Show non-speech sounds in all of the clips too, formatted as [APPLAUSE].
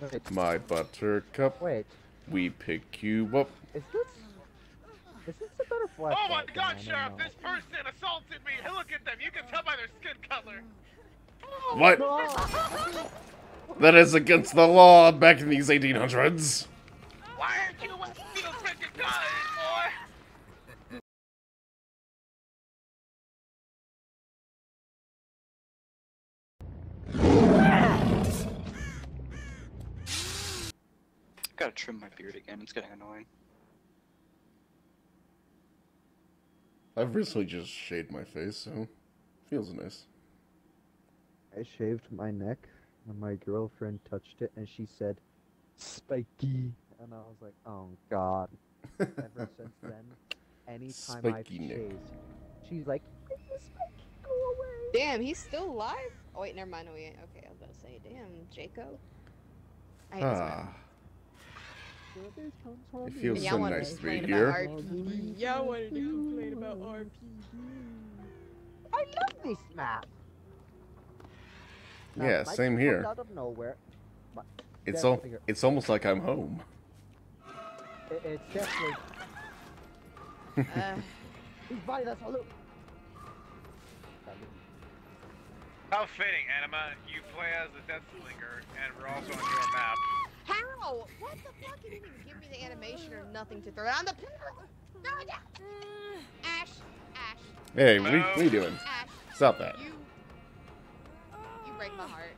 Wait, My buttercup. wait. We pick you up. Is this... Is this a butterfly? Oh my god, I Sheriff, this person assaulted me! Hey, Look at them, you can tell by their skin color! Oh, what? That is against the law back in these 1800s. Why aren't you with steel freaking guys, Gotta trim my beard again. It's getting annoying. I've recently just shaved my face, so feels nice. I shaved my neck, and my girlfriend touched it, and she said, "Spiky," and I was like, "Oh God." Ever [LAUGHS] since then, anytime I've Spiky neck. shaved, she's like, spiky go away." Damn, he's still alive? Oh wait, never mind. We okay. I was about to say, damn, Jaco. I hate this man. Ah, Brothers come from It me. feels Yeah, I so wanted nice to to be here. about RPG. Yeah, I wanted to complain about RPG. I love this map. Yeah, it same here. Out of nowhere, it's Yeah, al- figure- it's almost like I'm home. it, it's definitely. [LAUGHS] Uh, He's by the salute. How fitting, Anima. You play as the Death Slinger, and we're also on your map. How? What the fuck? You didn't even give me the animation or nothing to throw down the pillar. Throw it down. Ash, Ash, Hey, what are, you, what are you doing? Ash. Stop that. You, you break my heart.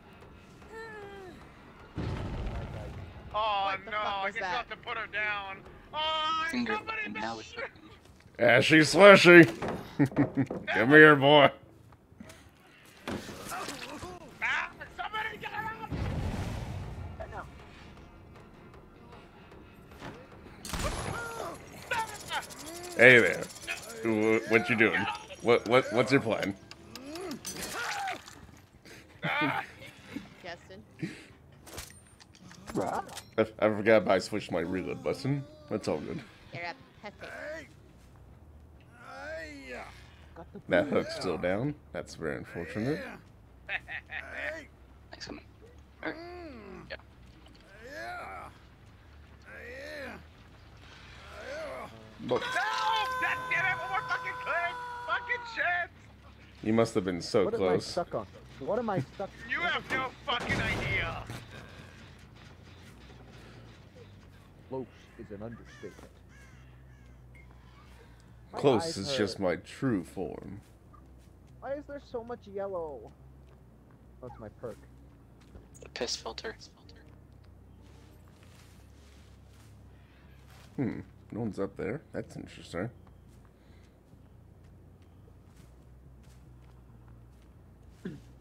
Oh What the no, fuck I was guess that? you have to put her down. Oh, Finger somebody and now it's missed cooking. Ashy slushy. [LAUGHS] Come here, boy. Hey there. What you doing? What what what's your plan? Justin. I, I forgot I switched my reload button. That's all good. You're a. That hook's still down. That's very unfortunate. Excellent. Alright. Yeah. But Fucking shit! you must have been so What am I close. stuck on? What am I stuck? You have no fucking idea. Close is an understatement. My Close is hurt. just my true form. Why is there so much yellow? That's my perk. The piss filter. Hmm. No one's up there. That's interesting.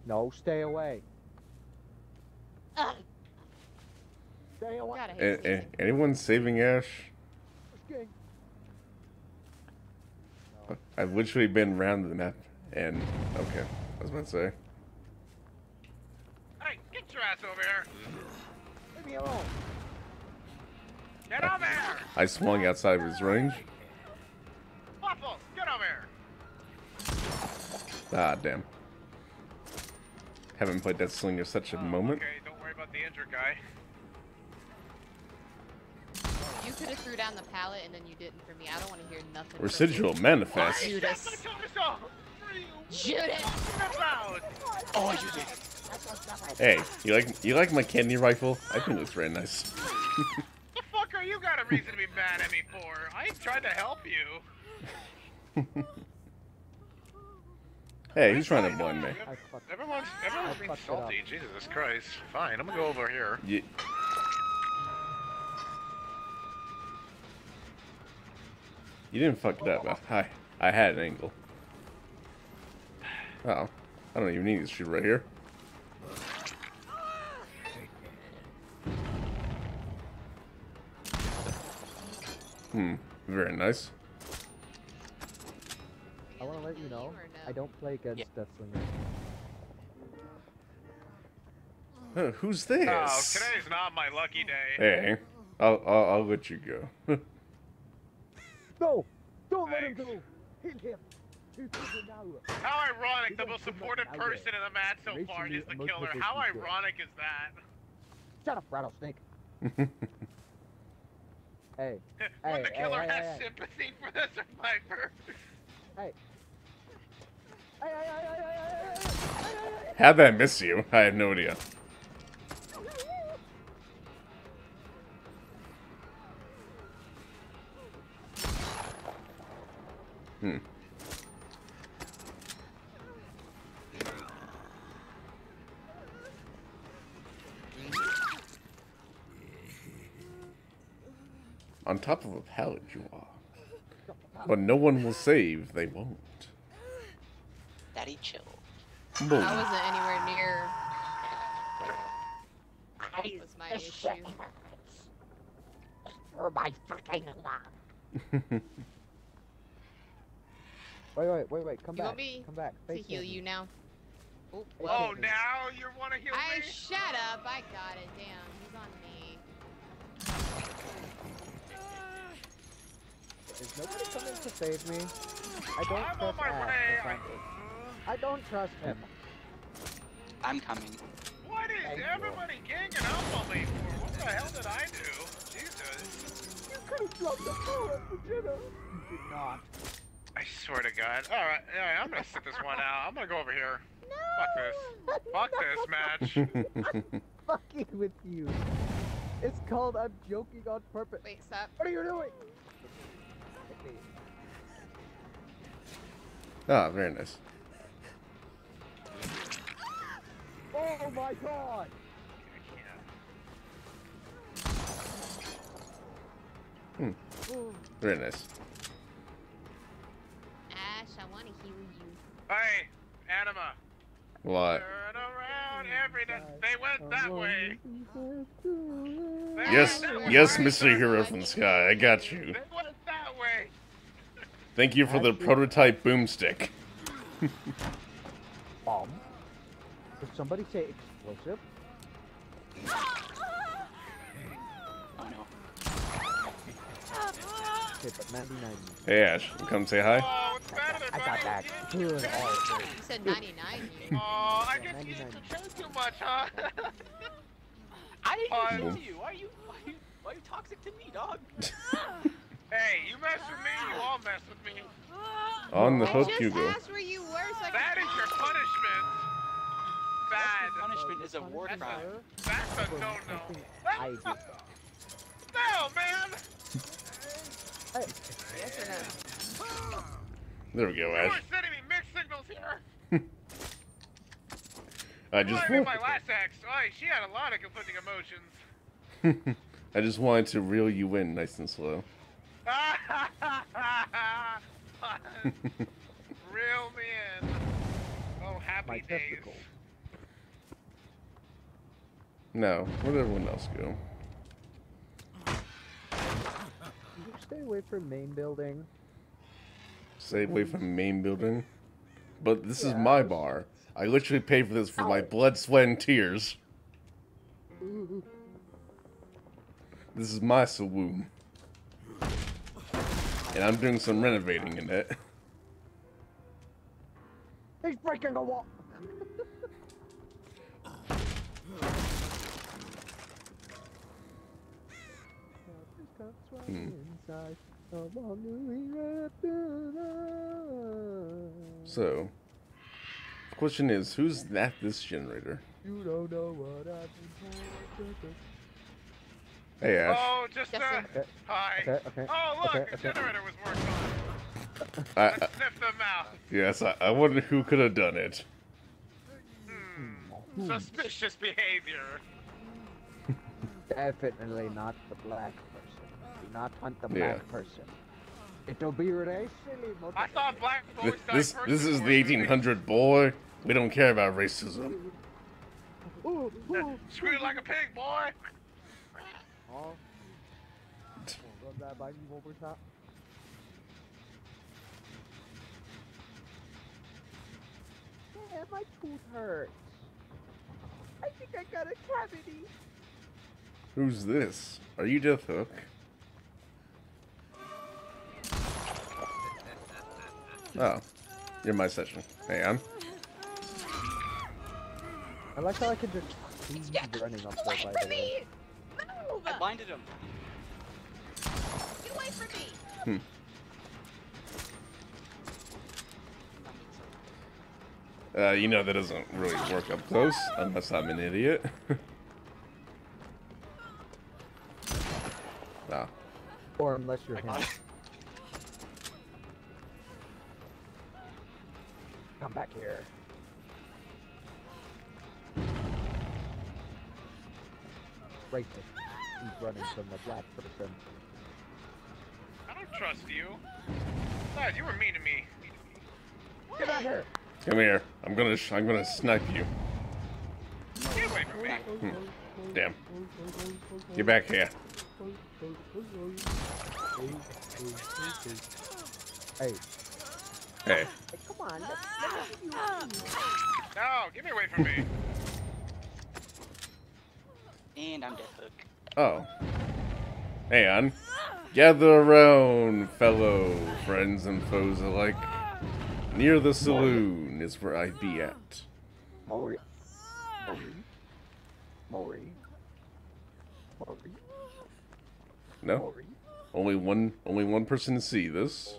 No, stay away. Ugh, Stay away. God, I hate A- a- anyone saving Ash? Gang. I've literally been around the map and okay. I was about to say. Hey, get your ass over here! Leave me alone. Get over here! I swung outside of his range. Waffles, get over here! Ah damn. Haven't played that slinger such a Oh, moment. Okay, don't worry about the injured guy. You could have threw down the pallet and then you didn't for me. I don't want to hear nothing. Residual you. manifest. Judas. That's my torso! What are you Judas. Oh, you did. Hey, you like you like my candy rifle? I think it looks very nice. [LAUGHS] The fuck are you got a reason to be mad at me for? I tried to help you. [LAUGHS] hey, who's trying to blind me? I fucked. Everyone's everyone's being fucked it up. salty. Jesus Christ. Fine, I'm gonna go over here. You, you didn't fuck it up. I I had an angle. Oh, I don't even need this shit right here. Hmm, very nice. I want to let you know, no? I don't play against Yeah. Death Slinger. Who's this? Oh, today's not my lucky day. Hey, I'll, I'll I'll let you go. [LAUGHS] No! Don't let him Thanks. go! Hit him! He's in now. How ironic, the most supported person in the match so far is the killer. How ironic is that? Shut up, rattlesnake. [LAUGHS] Hey, [LAUGHS] when Hey, the killer hey, has hey, hey. sympathy for the survivor. hey, hey, hey, hey, hey, hey, hey, hey, hey. How'd that miss you? [LAUGHS] I have no idea. Hmm. On top of a pallet you are. But no one will save, they won't. Daddy. Boom. I wasn't anywhere near. That Was my issue. For my fucking life. [LAUGHS] Wait, wait, wait, wait. Come You back. want me Come back. To heal me. you now. Oh, well, Oh, now you want to heal I me? shut up. I got it. Damn, he's on me. Is nobody coming to save me? I don't I'm on my way. For some reason. I don't trust him. I'm coming. What is Thank you. everybody ganging up on me for? What the hell did I do? Jesus. You could have dropped the bullet for dinner. You did not. I swear to God. Alright, alright, I'm gonna sit this one out. I'm gonna go over here. No. Fuck this. Fuck this match. [LAUGHS] Fucking with you. It's called I'm joking on purpose. Wait, stop. What are you doing? [LAUGHS] Hit me. Ah, very nice. Oh my god! Hmm. Oh, Very nice. Ash, I want to heal you. Hey, Anima. What? Turn around every day. They went that way. They Yes, went that yes. Mr. Hero from the Sky, I got you. They went that way. Thank you for the prototype boomstick. [LAUGHS] Bomb. Did somebody say explosive? Oh no. Okay, but 99. Hey Ash, come say hi. Oh, I got that. buddy? Good. all You said 99. You. Oh, I Yeah, guess you used 99. to drink too much, huh? [LAUGHS] I didn't do Boom. shit to you. Why are you, why are you, why are you toxic to me, dog? [LAUGHS] hey, you mess with me, you all mess with me. On the I hook just you go. asked where you were so I That your punishment. Bad. Punishment is a war crime. a, that's a For no-no. I did. No, man! Yes or no? There we go, You Ash. sending me mixed signals here. [LAUGHS] I just wanted me wa- my last ex. Oh, she had a lot of conflicting emotions. [LAUGHS] I just wanted to reel you in nice and slow. [LAUGHS] Reel me in. Oh, happy My days. testicle. No, where'd everyone else go? Stay away from main building? Stay away from main building. But this is my bar. I literally paid for this for my blood, sweat, and tears. This is my saloon. And I'm doing some renovating in it. He's breaking a wall! Inside, I'm wandering right through the- So, question is, who's at this generator? You don't know what I've been through. Hey Ash. Oh, just uh, Justin. Okay, hi. okay, okay. Oh, look, okay, the okay. generator was worked on. I, I, Let's them out. yes, I, I wonder who could have done it. Hmm. Suspicious behavior. Definitely not the black person. Do not hunt the Yeah. black person. It'll be racially motivated. I thought black Th- boys This this is the 1800 boy. We don't care about racism. Ooh, ooh. Scream like a pig, boy. Oh. Run that by me one more. Yeah, my tooth hurts. I think I got a cavity. Who's this? Are you Death Hook? Oh, you're my session. Hang on. I like how I can just He's Get running up there, away by from the way. me! Move! I blinded him. Get away from me! Hmm. Uh, you know that doesn't really work up close, unless I'm an idiot. nah. [LAUGHS] Or unless you're him. Back here. Racist. He's running from the black person. I don't trust you. Besides, you were mean to me. Get back here! Come here. I'm gonna sh I'm gonna snipe you. Get away from me. Hmm. Damn. Get back here. Hey, Hey. hey, come on. Let, let me give you No, get me away from me. And I'm dead hook. Oh. Hey, on. Gather around, fellow friends and foes alike. Near the saloon is where I be at. Mori. Mori. Mori. Mori. No? Mori. Only one only one person to see this.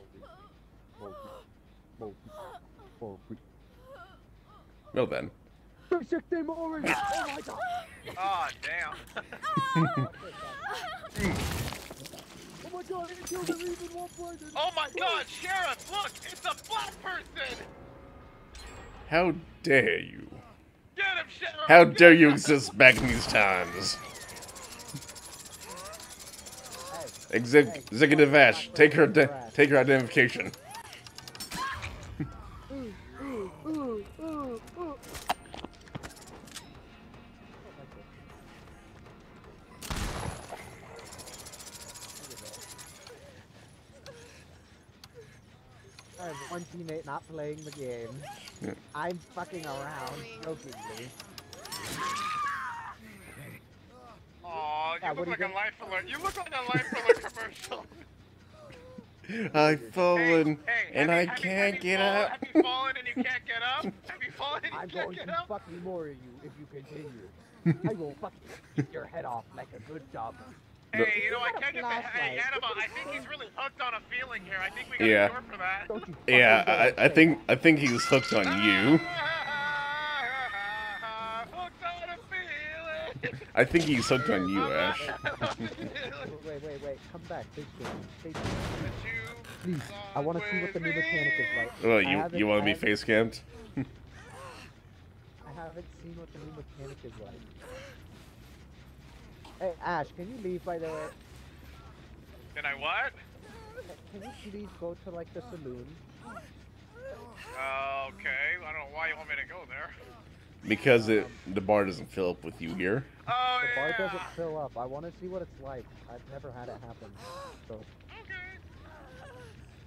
Well then. 360 Mori! Oh my god! Oh, damn. Oh my god, I killed him even one blinded! oh my god, Sheriff, look, it's a black person. How dare you? Get him. How dare you exist back in these times? Exec- Executive Ash, take her take her identification. I one teammate not playing the game. Yeah. I'm fucking around, jokingly. Aw, you Yeah, look what do you like a think? life alert. You look like a life alert commercial. I've fallen Hey, hey, and have I you- can't you get up. Have you fallen and you can't get up? [LAUGHS] Have you fallen and I'm you can't get up? I'm going to up? fucking more you if you continue. [LAUGHS] I will fucking eat your head off like a good job. Hey, you know, I got can't get the. Hey, flashlight. Anima, I think he's really hooked on a feeling here. I think we got Yeah. a cure for that. Don't you Yeah, I, I think I think he's hooked on you. [LAUGHS] Hooked on a feeling. I think he's hooked on you, Ash. that. [LAUGHS] Wait, wait, wait, come back, face cam, face you Please, I want to see what the new mechanic is like. Oh, you you want to be face camped? [LAUGHS] I haven't seen what the new mechanic is like. Hey, Ash, can you leave, by the way? Can I what? Can you please go to, like, the saloon? Uh, okay. I don't know why you want me to go there. Because it the bar doesn't fill up with you here. Oh, The yeah. bar doesn't fill up. I want to see what it's like. I've never had it happen. So, Okay.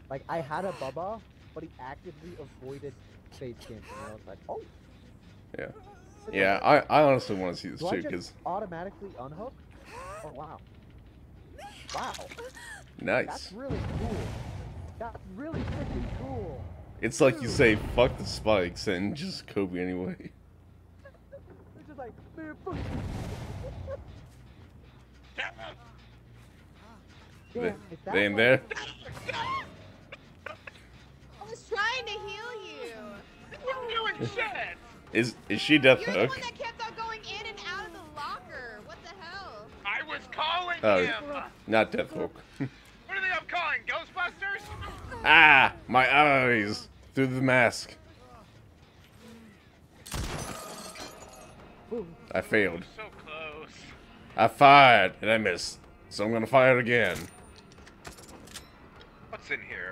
like, I had a Bubba, but he actively avoided face camping. And I was like, oh. Yeah. It's Yeah, I, I honestly want to see this Do too, because automatically unhook? Oh, wow. Wow. nice. That's really cool. That's really freaking cool. It's like you say, fuck the spikes and just Kobe anyway. It's just like, man, fuck you. They, [LAUGHS] Damn, they in there? [LAUGHS] I was trying to heal you. You're doing shit. Is is she Death You're the one Hook? that kept on going in and out of the locker. What the hell? I was calling Oh. him. Not Death Hook. What do you think I'm calling? Ghostbusters? ah, my eyes through the mask. I failed. So close. I fired and I missed, so I'm gonna fire again. What's in here?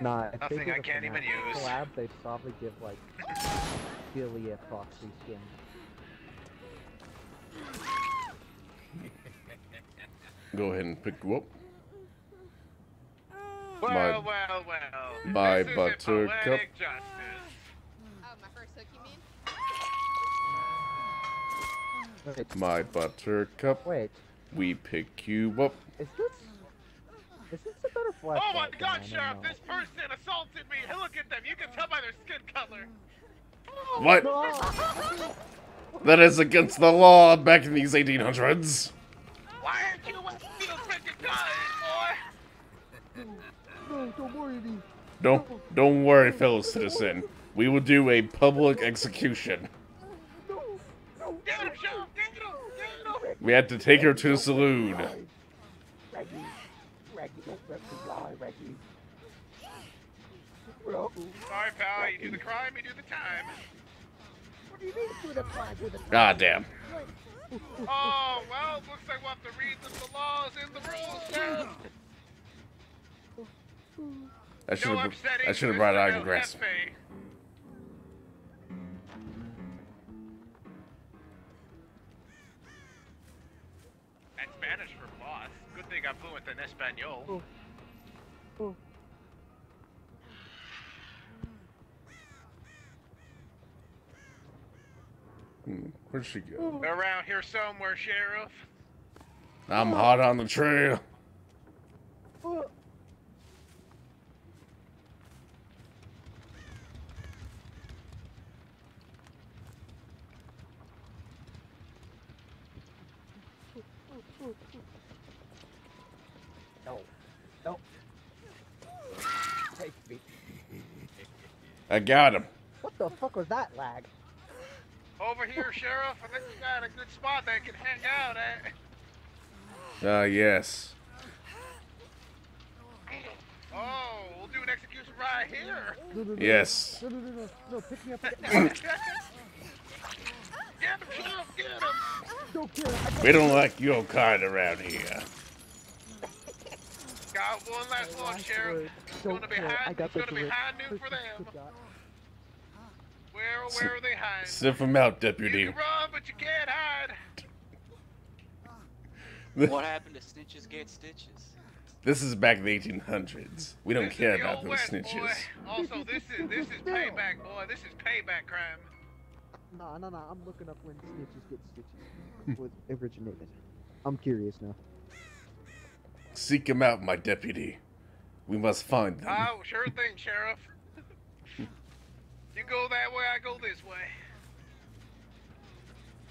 Nah, if Nothing they did can't even FNAF use. Collab, they'd probably give like Billy a proxy skin. Go ahead and pick whoop. up. Well, My- well, well. my this is buttercup. Oh, my first hook, you mean? Wait, My buttercup, wait, we pick you up. is this? Is this a better flashlight? Oh my god, Sheriff, this person assaulted me! Hey, look at them, you can tell by their skin color! Oh. What? No! [LAUGHS] That is against the law back in these 1800s. Why aren't you with you freaking guys, boy? No, don't worry me. Don't don't worry, fellow citizen. We will do a public execution. No, no. Get him, Sheriff, get him, get him! We had to take her to the saloon. Reggie, Reggie, don't let Reggie. Sorry, pal, you do the crime, you do the time. what do you mean do the crime with the God damn. Oh, well, looks like we'll have to read the, laws and the rules, Sheriff. I should have upsetting I should have brought out grass. Thing in Espanol. Oh. Oh. Hmm, Where'd she go? They're around here somewhere, Sheriff. I'm hot on the trail. No, no. Take me. I got him. What the fuck was that lag? Over here, Sheriff. I think we got a good spot they can hang out at. Ah, yes. Oh, we'll do an execution right here. No, no, no, Yes. No, no, no, no, no, pick me up. Pick me get him, Sheriff, get him. Don't kill him. I got We don't like your kind around here. Got one last the one, last Sheriff. It's gonna be kill. high. I got It's gonna be grip. high noon for them. Where, where are they hiding? Sniff him out, You deputy. can run, but you can't hide. [LAUGHS] What happened to snitches get stitches? This is back in the 1800s. We don't This care about those West, snitches. Boy. Also, this is this is payback, boy. This is payback crime. Nah, nah, nah. I'm looking up when snitches get stitches. Was originated. I'm curious now. Seek him out, my deputy. We must find them. Oh, sure thing, Sheriff. you go that way, I go this way.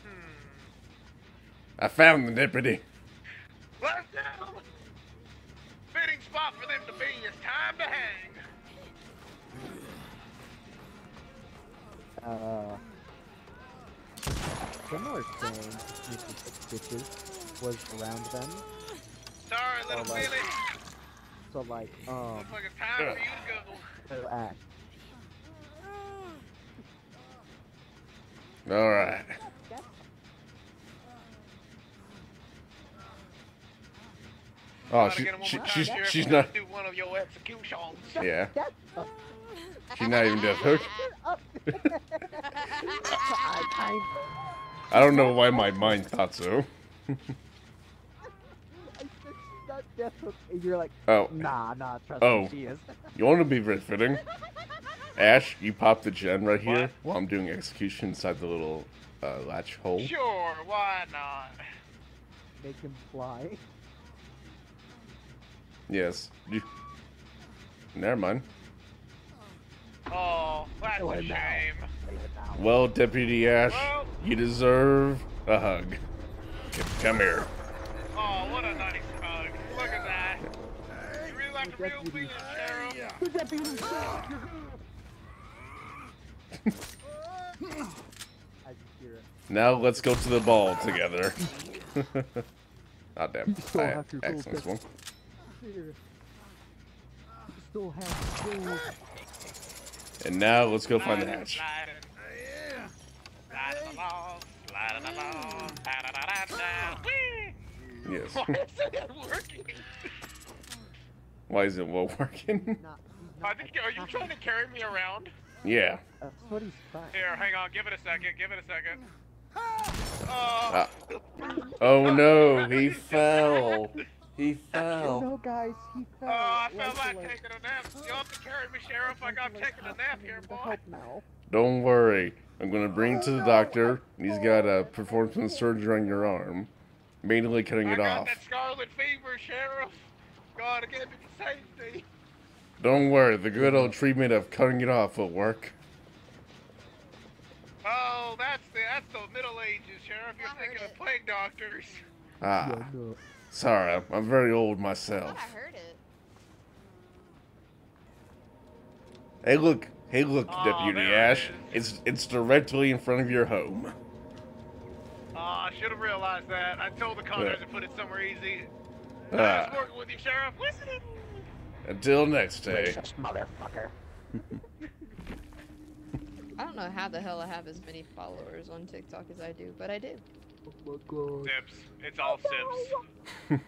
Hmm. I found the deputy. Let's go. Fitting spot for them to be. It's time to hang. Uh, similar thing, snitches get stitches, was around them. Sorry, little Oh, like- Billy. So like, um, Looks like it's time for you to go. their act. All right. Oh, Gotta she, get 'em one she, she's she's not. one of your executions. Yeah, she's not even dead hook. up. I, I, I don't know why my mind thought so. [LAUGHS] I said she's not death hook, and you're like, Oh, nah, nah, trust Oh. me, she is. [LAUGHS] you want to be very fitting? Ash, you pop the gen right here What? while I'm doing execution inside the little uh, latch hole. Sure, why not? Make him fly. Yes. You... Never mind. Oh, that's a shame. Leave it now. Well, Deputy Ash, Well- you deserve a hug. Come here. Like the real Deputy. being, Sheriff? Good deputy. I can hear it. Now let's go to the ball together. [LAUGHS] Ah damn. You still I have to excellent get- one. You still have to. And now let's go find the Sliding, hatch. Yes. Why isn't it working? Why isn't it well [LAUGHS] working? I not think, are you trying to carry me around? yeah. That's what he's trying. Here, hang on, give it a second, give it a second. Oh, Ah. Oh no, he fell. He fell. No, guys, he fell. oh, fell. I felt Like like taking a nap. You'll have to carry me, Sheriff. I got like taking a nap here, the boy. help now. Don't worry. I'm gonna bring it to the doctor. He's gotta perform some surgery on your arm. Mainly cutting it off. I it got off. that scarlet fever, Sheriff. God, I can't be for safety. Don't worry, the good old treatment of cutting it off will work. Oh, that's the that's the Middle Ages, Sheriff. You're I heard thinking of plague doctors. Ah, sorry, I'm- I'm very old myself. thought I heard it. Hey, look, hey, look, Aw, Deputy there it Ash. It's it's directly in front of your home. Oh, I should have realized that. I told the contractor to put it somewhere easy. I Ah, working with you, Sheriff. Listen. until next day. Motherfucker. [LAUGHS] I don't know how the hell I have as many followers on TikTok as I do, but I do. Oh my god. Sips. It's all sips.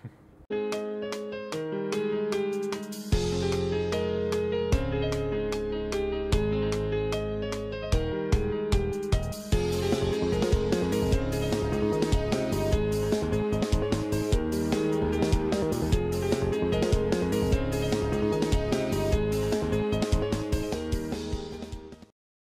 [LAUGHS]